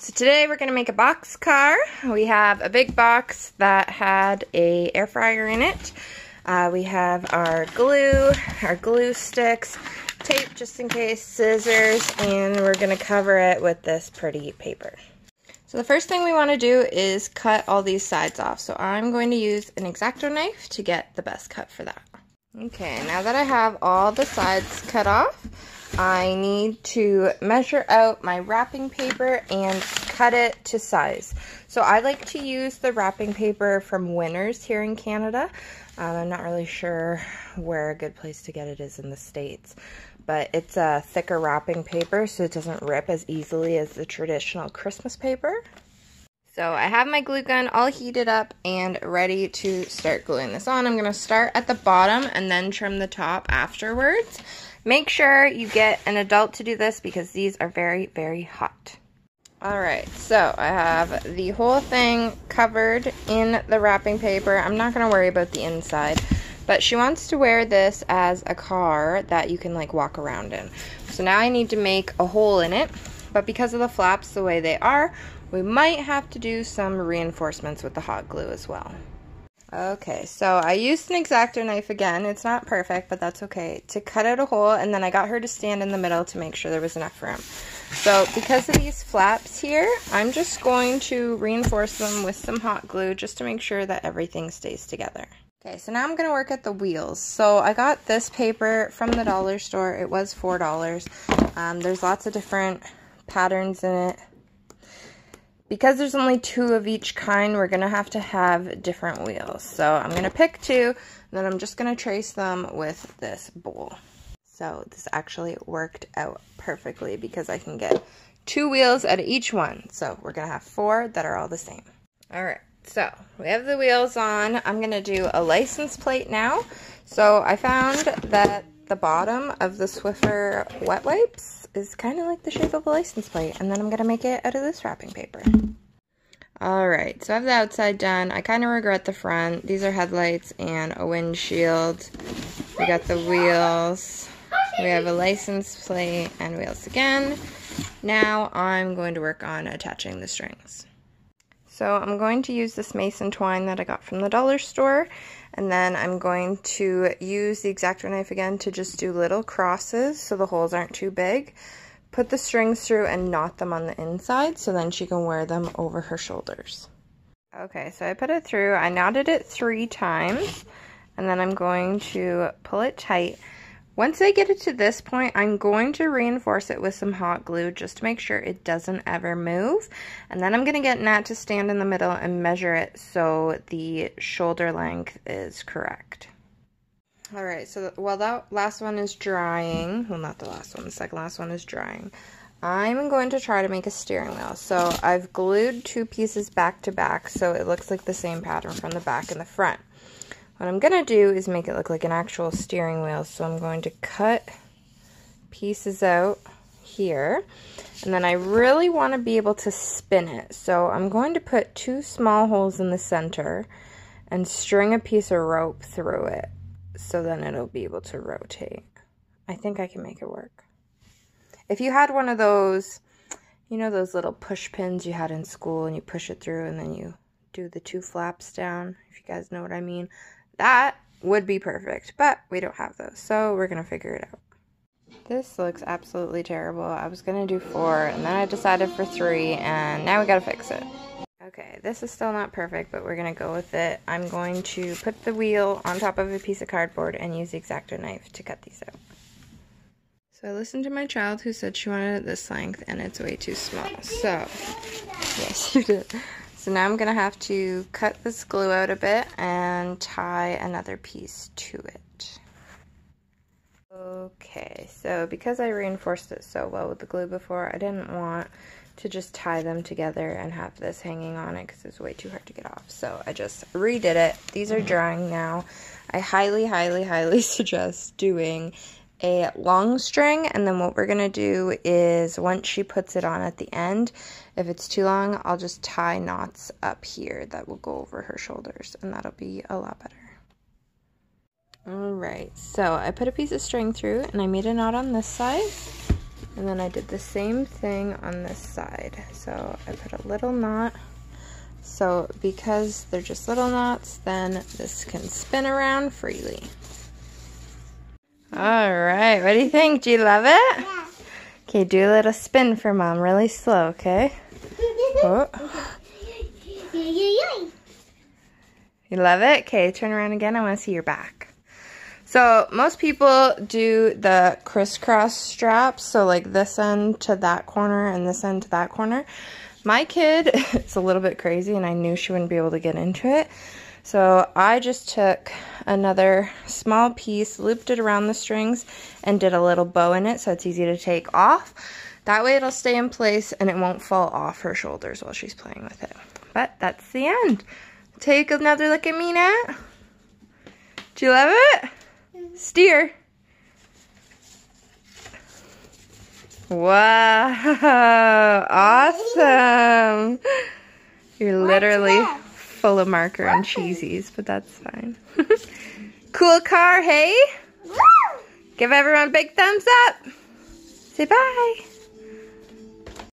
So today we're going to make a box car. We have a big box that had a air fryer in it. Uh, we have our glue, our glue sticks, tape just in case, scissors, and we're going to cover it with this pretty paper. So the first thing we want to do is cut all these sides off. So I'm going to use an X-Acto knife to get the best cut for that. Okay, now that I have all the sides cut off, I need to measure out my wrapping paper and cut it to size. So I like to use the wrapping paper from Winners here in Canada. Um, I'm not really sure where a good place to get it is in the States, but it's a thicker wrapping paper so it doesn't rip as easily as the traditional Christmas paper. So I have my glue gun all heated up and ready to start gluing this on. I'm going to start at the bottom and then trim the top afterwards. Make sure you get an adult to do this because these are very, very hot. Alright, so I have the whole thing covered in the wrapping paper. I'm not going to worry about the inside. But she wants to wear this as a car that you can like walk around in. So now I need to make a hole in it. But because of the flaps the way they are, we might have to do some reinforcements with the hot glue as well. Okay, so I used an X-Acto knife again. It's not perfect, but that's okay. To cut out a hole, and then I got her to stand in the middle to make sure there was enough room. So because of these flaps here, I'm just going to reinforce them with some hot glue just to make sure that everything stays together. Okay, so now I'm going to work at the wheels. So I got this paper from the dollar store. It was $4. Um, there's lots of different patterns in it because there's only two of each kind, we're going to have to have different wheels. So I'm going to pick two, then I'm just going to trace them with this bowl. So this actually worked out perfectly because I can get two wheels out of each one. So we're going to have four that are all the same. All right, so we have the wheels on. I'm going to do a license plate now. So I found that the bottom of the Swiffer wet wipes is kind of like the shape of a license plate. And then I'm going to make it out of this wrapping paper. Alright, so I have the outside done. I kind of regret the front. These are headlights and a windshield. We got the wheels. We have a license plate and wheels again. Now I'm going to work on attaching the strings. So I'm going to use this mason twine that I got from the dollar store and then I'm going to use the X-Acto knife again to just do little crosses so the holes aren't too big. Put the strings through and knot them on the inside so then she can wear them over her shoulders. Okay, so I put it through. I knotted it three times and then I'm going to pull it tight once I get it to this point, I'm going to reinforce it with some hot glue just to make sure it doesn't ever move. And then I'm going to get Nat to stand in the middle and measure it so the shoulder length is correct. All right, so while that last one is drying, well, not the last one, the second last one is drying, I'm going to try to make a steering wheel. So I've glued two pieces back to back so it looks like the same pattern from the back and the front. What I'm going to do is make it look like an actual steering wheel. So I'm going to cut pieces out here. And then I really want to be able to spin it. So I'm going to put two small holes in the center and string a piece of rope through it. So then it'll be able to rotate. I think I can make it work. If you had one of those, you know those little push pins you had in school and you push it through and then you do the two flaps down, if you guys know what I mean. That would be perfect, but we don't have those, so we're going to figure it out. This looks absolutely terrible. I was going to do four, and then I decided for three, and now we got to fix it. Okay, this is still not perfect, but we're going to go with it. I'm going to put the wheel on top of a piece of cardboard and use the X-Acto knife to cut these out. So I listened to my child who said she wanted it this length, and it's way too small. So, yes, you did. So now I'm going to have to cut this glue out a bit and tie another piece to it. Okay, so because I reinforced it so well with the glue before, I didn't want to just tie them together and have this hanging on it because it's way too hard to get off. So I just redid it. These are drying now. I highly, highly, highly suggest doing a long string and then what we're going to do is once she puts it on at the end if it's too long I'll just tie knots up here that will go over her shoulders and that'll be a lot better alright so I put a piece of string through and I made a knot on this side And then I did the same thing on this side. So I put a little knot. So because they're just little knots, then this can spin around freely. All right, what do you think? Do you love it? Yeah. Okay, do a little spin for mom, really slow, okay? Oh. You love it? Okay, turn around again. I want to see your back. So most people do the crisscross straps, so like this end to that corner and this end to that corner. My kid, it's a little bit crazy and I knew she wouldn't be able to get into it. So I just took another small piece, looped it around the strings, and did a little bow in it so it's easy to take off. That way it'll stay in place and it won't fall off her shoulders while she's playing with it. But that's the end. Take another look at me now. Do you love it? Steer. Wow, awesome. You're literally full of marker and cheesies, but that's fine. cool car, hey? Give everyone a big thumbs up. Say bye.